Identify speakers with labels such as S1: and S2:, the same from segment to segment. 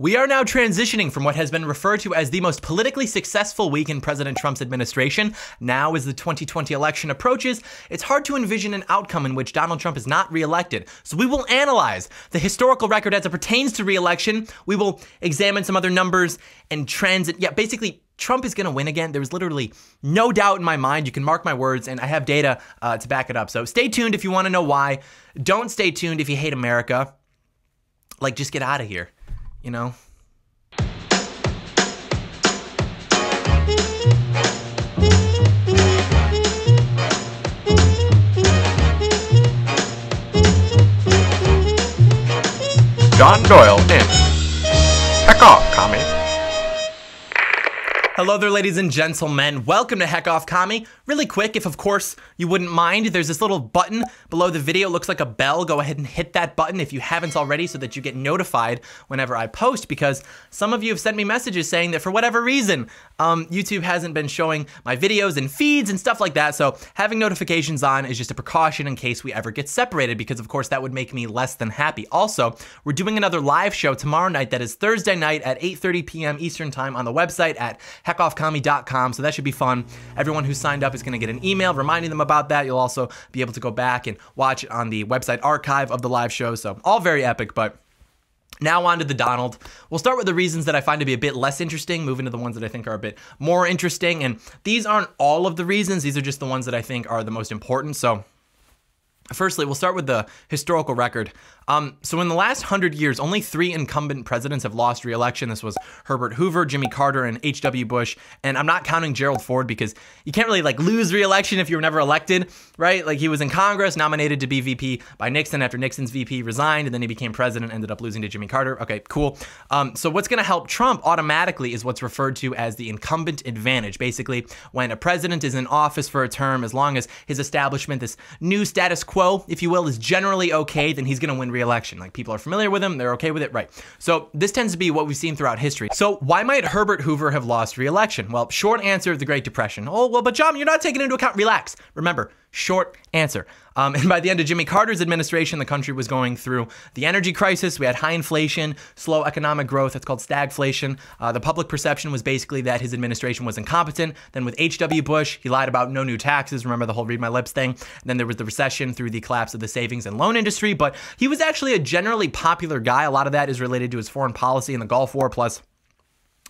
S1: We are now transitioning from what has been referred to as the most politically successful week in President Trump's administration. Now, as the 2020 election approaches, it's hard to envision an outcome in which Donald Trump is not reelected. So, we will analyze the historical record as it pertains to reelection. We will examine some other numbers and trends. Yeah, basically, Trump is going to win again. There's literally no doubt in my mind. You can mark my words, and I have data uh, to back it up. So, stay tuned if you want to know why. Don't stay tuned if you hate America. Like, just get out of here you know?
S2: John Doyle in.
S1: Hello there, ladies and gentlemen. Welcome to Heck Off Commie. Really quick, if of course you wouldn't mind, there's this little button below the video. It looks like a bell. Go ahead and hit that button if you haven't already so that you get notified whenever I post because some of you have sent me messages saying that for whatever reason, um, YouTube hasn't been showing my videos and feeds and stuff like that. So having notifications on is just a precaution in case we ever get separated because of course that would make me less than happy. Also, we're doing another live show tomorrow night that is Thursday night at 8.30 p.m. Eastern time on the website at heckoffcommie.com. So that should be fun. Everyone who signed up is going to get an email reminding them about that. You'll also be able to go back and watch it on the website archive of the live show. So all very epic, but now on to the Donald. We'll start with the reasons that I find to be a bit less interesting, moving to the ones that I think are a bit more interesting. And these aren't all of the reasons, these are just the ones that I think are the most important. So Firstly, we'll start with the historical record. Um, so in the last hundred years, only three incumbent presidents have lost re-election. This was Herbert Hoover, Jimmy Carter, and H.W. Bush. And I'm not counting Gerald Ford because you can't really like lose re-election if you were never elected, right? Like he was in Congress, nominated to be VP by Nixon after Nixon's VP resigned, and then he became president, ended up losing to Jimmy Carter. Okay, cool. Um, so what's going to help Trump automatically is what's referred to as the incumbent advantage. Basically, when a president is in office for a term, as long as his establishment, this new status quo, if you will, is generally okay, then he's to win re-election. Like people are familiar with him, they're okay with it, right? So this tends to be what we've seen throughout history. So why might Herbert Hoover have lost re-election? Well, short answer: the Great Depression. Oh well, but John, you're not taking into account. Relax. Remember, Short answer. Um, and by the end of Jimmy Carter's administration, the country was going through the energy crisis. We had high inflation, slow economic growth. It's called stagflation. Uh, the public perception was basically that his administration was incompetent. Then with H.W. Bush, he lied about no new taxes. Remember the whole read my lips thing? And then there was the recession through the collapse of the savings and loan industry. But he was actually a generally popular guy. A lot of that is related to his foreign policy in the Gulf War, plus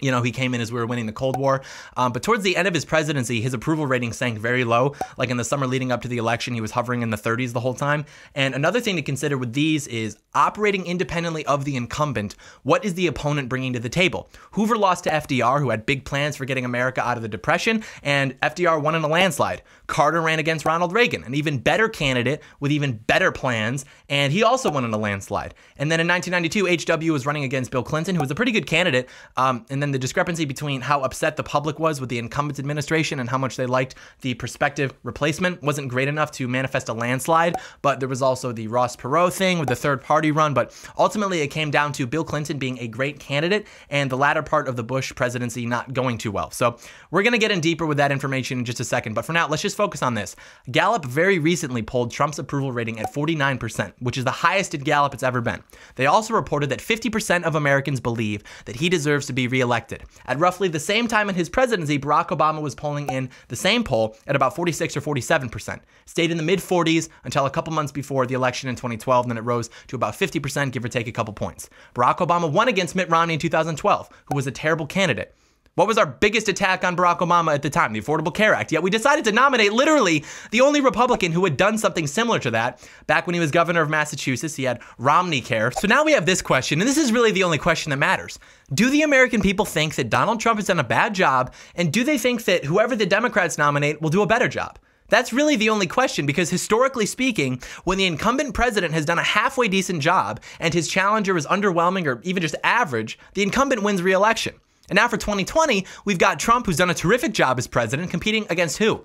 S1: you know, he came in as we were winning the Cold War. Um, but towards the end of his presidency, his approval rating sank very low. Like in the summer leading up to the election, he was hovering in the 30s the whole time. And another thing to consider with these is operating independently of the incumbent, what is the opponent bringing to the table? Hoover lost to FDR, who had big plans for getting America out of the Depression, and FDR won in a landslide. Carter ran against Ronald Reagan, an even better candidate with even better plans, and he also won in a landslide. And then in 1992, HW was running against Bill Clinton, who was a pretty good candidate. Um, and then the discrepancy between how upset the public was with the incumbent administration and how much they liked the prospective replacement wasn't great enough to manifest a landslide. But there was also the Ross Perot thing with the third party run. But ultimately, it came down to Bill Clinton being a great candidate and the latter part of the Bush presidency not going too well. So we're going to get in deeper with that information in just a second. But for now, let's just focus on this. Gallup very recently polled Trump's approval rating at 49%, which is the highest in Gallup it's ever been. They also reported that 50% of Americans believe that he deserves to be reelected. At roughly the same time in his presidency, Barack Obama was polling in the same poll at about 46 or 47%. Stayed in the mid 40s until a couple months before the election in 2012, then it rose to about 50%, give or take a couple points. Barack Obama won against Mitt Romney in 2012, who was a terrible candidate. What was our biggest attack on Barack Obama at the time? The Affordable Care Act. Yet we decided to nominate literally the only Republican who had done something similar to that. Back when he was governor of Massachusetts, he had Romney Care. So now we have this question, and this is really the only question that matters. Do the American people think that Donald Trump has done a bad job, and do they think that whoever the Democrats nominate will do a better job? That's really the only question because historically speaking, when the incumbent president has done a halfway decent job and his challenger is underwhelming or even just average, the incumbent wins re election. And now for 2020, we've got Trump, who's done a terrific job as president, competing against who?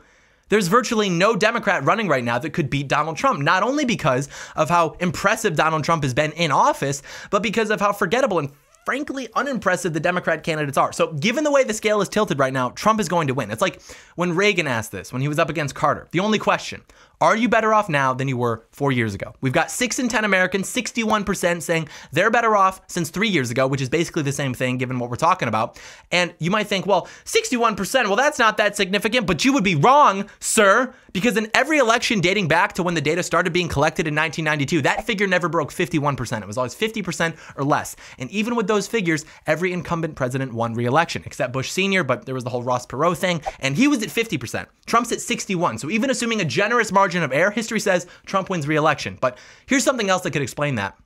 S1: There's virtually no Democrat running right now that could beat Donald Trump, not only because of how impressive Donald Trump has been in office, but because of how forgettable and frankly unimpressive the Democrat candidates are. So, given the way the scale is tilted right now, Trump is going to win. It's like when Reagan asked this when he was up against Carter. The only question are you better off now than you were four years ago? We've got 6 in 10 Americans, 61% saying they're better off since three years ago, which is basically the same thing given what we're talking about. And you might think, well, 61%, well, that's not that significant, but you would be wrong, sir, because in every election dating back to when the data started being collected in 1992, that figure never broke 51%. It was always 50% or less. And even with those figures, every incumbent president won re election, except Bush Sr., but there was the whole Ross Perot thing, and he was at 50%. Trump's at 61. So even assuming a generous margin, margin of error, history says Trump wins re-election. But here's something else that could explain that.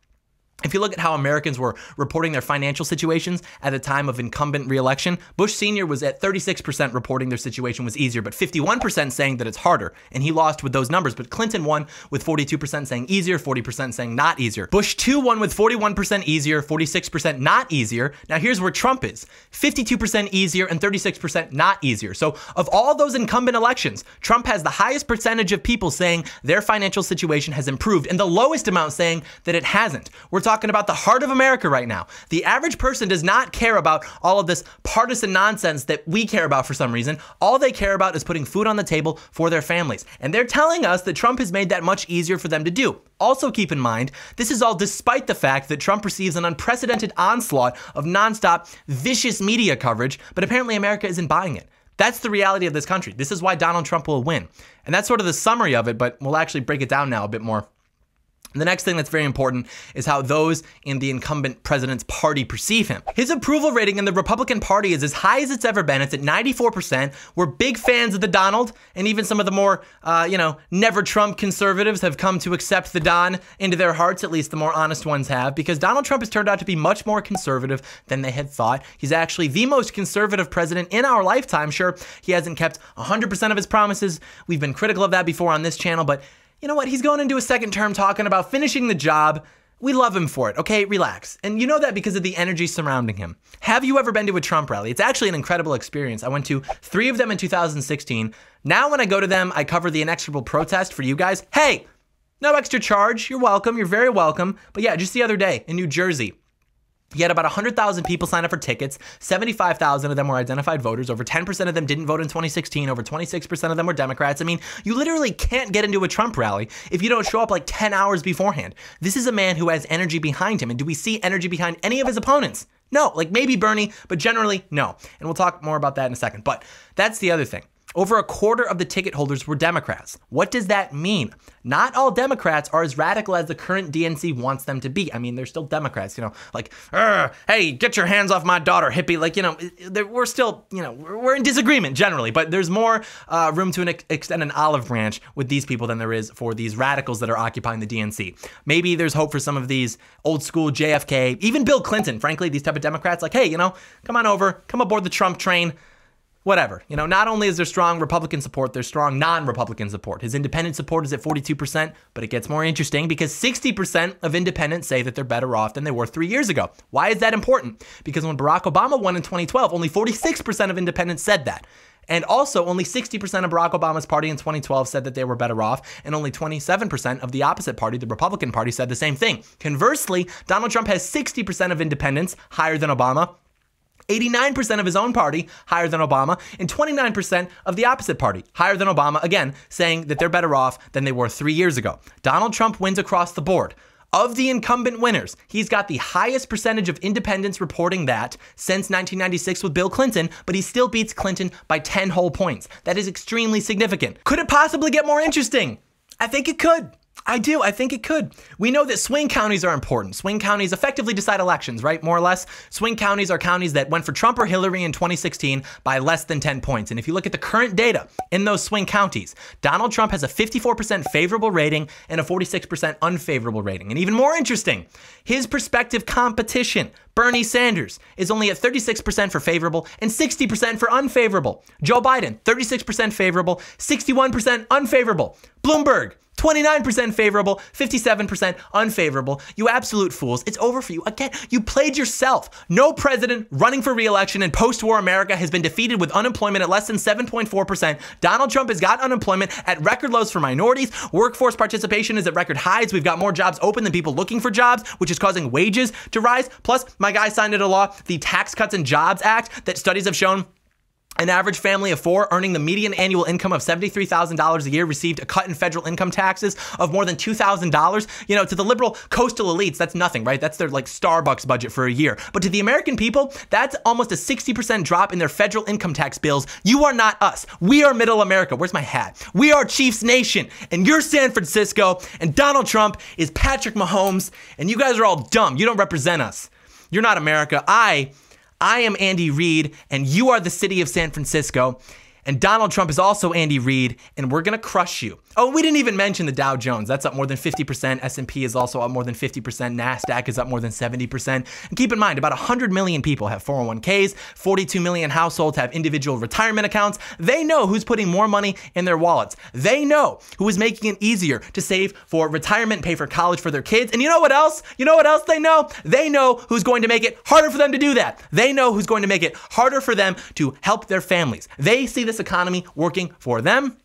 S1: If you look at how Americans were reporting their financial situations at the time of incumbent reelection, Bush Sr. was at 36% reporting their situation was easier, but 51% saying that it's harder. And he lost with those numbers. But Clinton won with 42% saying easier, 40% saying not easier. Bush 2 won with 41% easier, 46% not easier. Now here's where Trump is 52% easier and 36% not easier. So of all those incumbent elections, Trump has the highest percentage of people saying their financial situation has improved and the lowest amount saying that it hasn't. We're talking about the heart of America right now. The average person does not care about all of this partisan nonsense that we care about for some reason. All they care about is putting food on the table for their families. And they're telling us that Trump has made that much easier for them to do. Also, keep in mind, this is all despite the fact that Trump receives an unprecedented onslaught of nonstop, vicious media coverage, but apparently America isn't buying it. That's the reality of this country. This is why Donald Trump will win. And that's sort of the summary of it, but we'll actually break it down now a bit more. The next thing that's very important is how those in the incumbent president's party perceive him. His approval rating in the Republican Party is as high as it's ever been. It's at 94%. We're big fans of the Donald, and even some of the more, uh, you know, never Trump conservatives have come to accept the Don into their hearts, at least the more honest ones have, because Donald Trump has turned out to be much more conservative than they had thought. He's actually the most conservative president in our lifetime. Sure, he hasn't kept 100% of his promises. We've been critical of that before on this channel, but you know what? He's going into a second term talking about finishing the job. We love him for it, okay? Relax. And you know that because of the energy surrounding him. Have you ever been to a Trump rally? It's actually an incredible experience. I went to three of them in 2016. Now, when I go to them, I cover the inexorable protest for you guys. Hey, no extra charge. You're welcome. You're very welcome. But yeah, just the other day in New Jersey, had about 100,000 people sign up for tickets. 75,000 of them were identified voters. Over 10% of them didn't vote in 2016. Over 26% of them were Democrats. I mean, you literally can't get into a Trump rally if you don't show up like 10 hours beforehand. This is a man who has energy behind him. And do we see energy behind any of his opponents? No, like maybe Bernie, but generally, no. And we'll talk more about that in a second. But that's the other thing. Over a quarter of the ticket holders were Democrats. What does that mean? Not all Democrats are as radical as the current DNC wants them to be. I mean, they're still Democrats, you know, like, hey, get your hands off my daughter, hippie. Like, you know, we're still, you know, we're in disagreement generally, but there's more uh, room to an ex extend an olive branch with these people than there is for these radicals that are occupying the DNC. Maybe there's hope for some of these old school JFK, even Bill Clinton, frankly, these type of Democrats, like, hey, you know, come on over, come aboard the Trump train whatever. You know, not only is there strong Republican support, there's strong non-Republican support. His independent support is at 42%, but it gets more interesting because 60% of independents say that they're better off than they were three years ago. Why is that important? Because when Barack Obama won in 2012, only 46% of independents said that. And also, only 60% of Barack Obama's party in 2012 said that they were better off, and only 27% of the opposite party, the Republican Party, said the same thing. Conversely, Donald Trump has 60% of independents, higher than Obama, 89% of his own party, higher than Obama, and 29% of the opposite party, higher than Obama, again, saying that they're better off than they were three years ago. Donald Trump wins across the board. Of the incumbent winners, he's got the highest percentage of independents reporting that since 1996 with Bill Clinton, but he still beats Clinton by 10 whole points. That is extremely significant. Could it possibly get more interesting? I think it could. I do. I think it could. We know that swing counties are important. Swing counties effectively decide elections, right? More or less. Swing counties are counties that went for Trump or Hillary in 2016 by less than 10 points. And if you look at the current data in those swing counties, Donald Trump has a 54% favorable rating and a 46% unfavorable rating. And even more interesting, his prospective competition, Bernie Sanders, is only at 36% for favorable and 60% for unfavorable. Joe Biden, 36% favorable, 61% unfavorable. Bloomberg, 29% favorable, 57% unfavorable. You absolute fools. It's over for you. Again, you played yourself. No president running for re-election in post-war America has been defeated with unemployment at less than 7.4%. Donald Trump has got unemployment at record lows for minorities. Workforce participation is at record highs. We've got more jobs open than people looking for jobs, which is causing wages to rise. Plus, my guy signed into law the Tax Cuts and Jobs Act that studies have shown an average family of four earning the median annual income of $73,000 a year received a cut in federal income taxes of more than $2,000. You know, to the liberal coastal elites, that's nothing, right? That's their like Starbucks budget for a year. But to the American people, that's almost a 60% drop in their federal income tax bills. You are not us. We are middle America. Where's my hat? We are Chiefs Nation, and you're San Francisco, and Donald Trump is Patrick Mahomes, and you guys are all dumb. You don't represent us. You're not America. I I am Andy Reid, and you are the city of San Francisco. And Donald Trump is also Andy Reid, and we're gonna crush you. Oh, we didn't even mention the Dow Jones. That's up more than 50%. S&P is also up more than 50%. Nasdaq is up more than 70%. And keep in mind, about 100 million people have 401ks. 42 million households have individual retirement accounts. They know who's putting more money in their wallets. They know who is making it easier to save for retirement, pay for college for their kids. And you know what else? You know what else they know? They know who's going to make it harder for them to do that. They know who's going to make it harder for them to help their families. They see this economy working for them.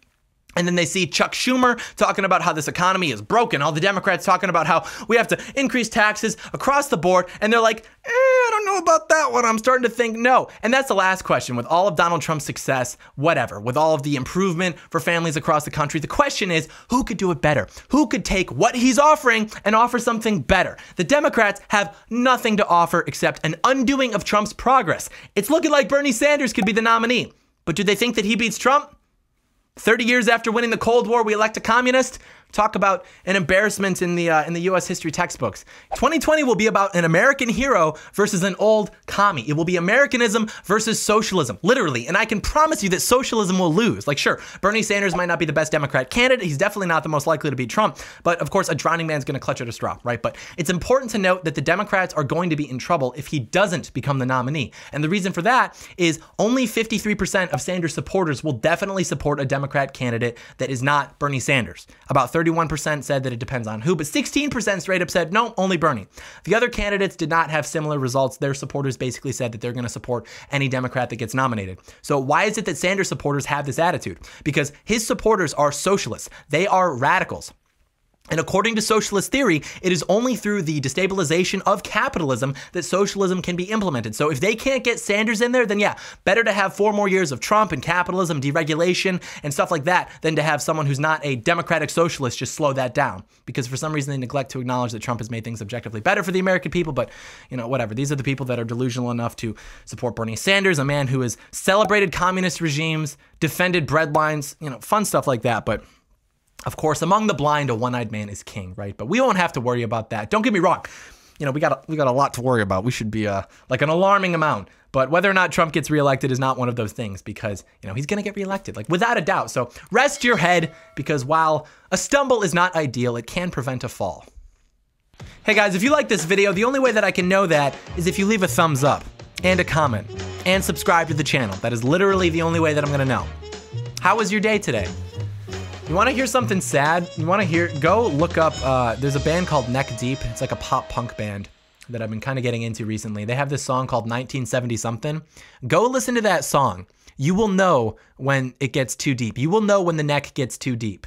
S1: And then they see Chuck Schumer talking about how this economy is broken. All the Democrats talking about how we have to increase taxes across the board. And they're like, eh, I don't know about that one. I'm starting to think no. And that's the last question. With all of Donald Trump's success, whatever, with all of the improvement for families across the country, the question is who could do it better? Who could take what he's offering and offer something better? The Democrats have nothing to offer except an undoing of Trump's progress. It's looking like Bernie Sanders could be the nominee. But do they think that he beats Trump? 30 years after winning the Cold War, we elect a communist? Talk about an embarrassment in the uh, in the U.S. history textbooks. 2020 will be about an American hero versus an old commie. It will be Americanism versus socialism, literally. And I can promise you that socialism will lose. Like, sure, Bernie Sanders might not be the best Democrat candidate. He's definitely not the most likely to beat Trump. But of course, a drowning man's going to clutch at a straw, right? But it's important to note that the Democrats are going to be in trouble if he doesn't become the nominee. And the reason for that is only 53% of Sanders supporters will definitely support a Democrat candidate that is not Bernie Sanders. About 31% said that it depends on who, but 16% straight up said, no, only Bernie. The other candidates did not have similar results. Their supporters basically said that they're going to support any Democrat that gets nominated. So why is it that Sanders supporters have this attitude? Because his supporters are socialists. They are radicals. And according to socialist theory, it is only through the destabilization of capitalism that socialism can be implemented. So if they can't get Sanders in there, then yeah, better to have four more years of Trump and capitalism, deregulation, and stuff like that than to have someone who's not a democratic socialist just slow that down. Because for some reason they neglect to acknowledge that Trump has made things objectively better for the American people. But, you know, whatever. These are the people that are delusional enough to support Bernie Sanders, a man who has celebrated communist regimes, defended breadlines, you know, fun stuff like that. But of course, among the blind, a one-eyed man is king, right? But we won't have to worry about that. Don't get me wrong. You know, we got a, we got a lot to worry about. We should be uh, like an alarming amount. But whether or not Trump gets reelected is not one of those things because, you know, he's going to get reelected, like without a doubt. So rest your head because while a stumble is not ideal, it can prevent a fall. Hey guys, if you like this video, the only way that I can know that is if you leave a thumbs up and a comment and subscribe to the channel. That is literally the only way that I'm going to know. How was your day today? You want to hear something sad? You want to hear? Go look up. Uh, there's a band called Neck Deep. It's like a pop punk band that I've been kind of getting into recently. They have this song called 1970 something. Go listen to that song. You will know when it gets too deep. You will know when the neck gets too deep.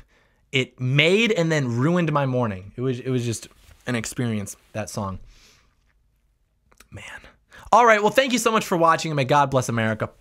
S1: It made and then ruined my morning. It was it was just an experience that song. Man. All right, well thank you so much for watching and may God bless America.